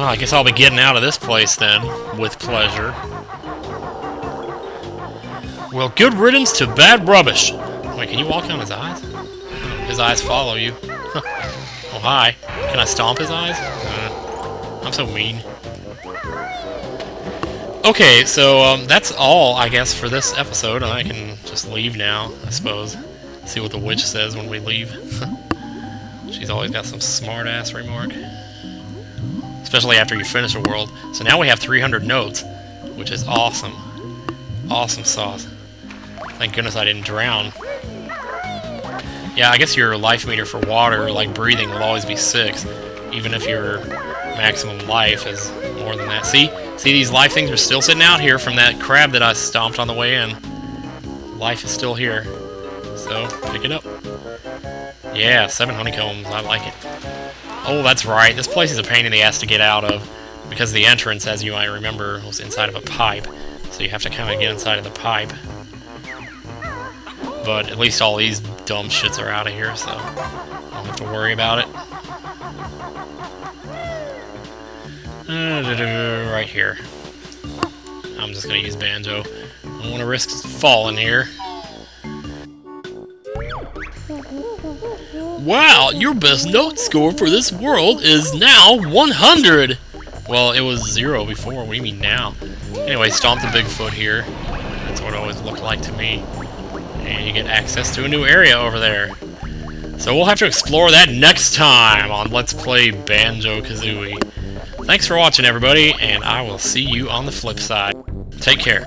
Well, I guess I'll be getting out of this place then, with pleasure. Well, good riddance to bad rubbish. Wait, can you walk on his eyes? His eyes follow you. oh, hi. Can I stomp his eyes? Uh, I'm so mean. Okay, so um, that's all, I guess, for this episode. I can just leave now, I suppose. See what the witch says when we leave. She's always got some smart-ass remark especially after you finish a world. So now we have 300 notes, which is awesome. Awesome sauce. Thank goodness I didn't drown. Yeah, I guess your life meter for water, like breathing, will always be 6, even if your maximum life is more than that. See? See, these life things are still sitting out here from that crab that I stomped on the way in. Life is still here. So, pick it up. Yeah, 7 honeycombs. I like it. Oh, that's right. This place is a pain in the ass to get out of because the entrance, as you might remember, was inside of a pipe. So you have to kind of get inside of the pipe. But at least all these dumb shits are out of here, so I don't have to worry about it. Uh, right here. I'm just gonna use Banjo. I don't want to risk falling here. Wow, your best note score for this world is now 100! Well, it was zero before. What do you mean now? Anyway, stomp the Bigfoot here. That's what it always looked like to me. And you get access to a new area over there. So we'll have to explore that next time on Let's Play Banjo-Kazooie. Thanks for watching, everybody, and I will see you on the flip side. Take care.